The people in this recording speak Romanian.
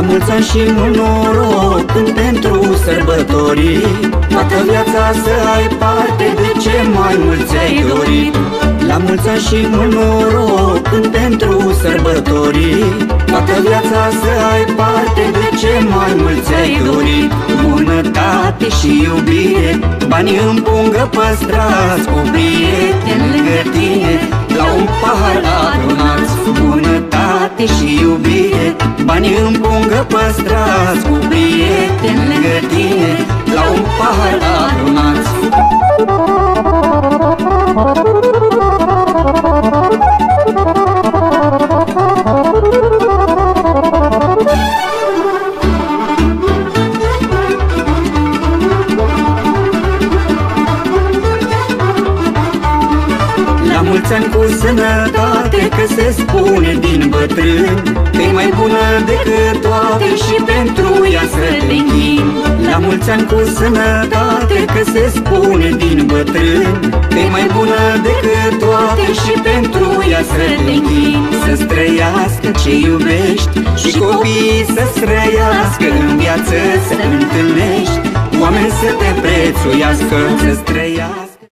mulți ani și mult noroc Când pentru sărbătorii. Toată viața să ai parte De ce mai mulți ai dorit La mulți ani și mult noroc Când pentru sărbătorii. Toată viața să ai parte De ce mai mulți ai dorit Bunătate și iubire Banii în pungă păstrați Cu prieteni lângă tine La un pahar adunați. Bunătate și iubire Banii în pungă păstrați Cu prieteni lângă tine La un pahar adunați La mulți ani cu sănătate Că se spune din bătrân că mai bună decât toate Și pentru ea să te închin La mulți ani cu sănătate Că se spune din bătrân că mai bună decât toate Și pentru ea să te închin Să-ți trăiască ce iubești Și copiii să-ți trăiască În viață să întâlnești Oameni să te prețuiască Să-ți trăiască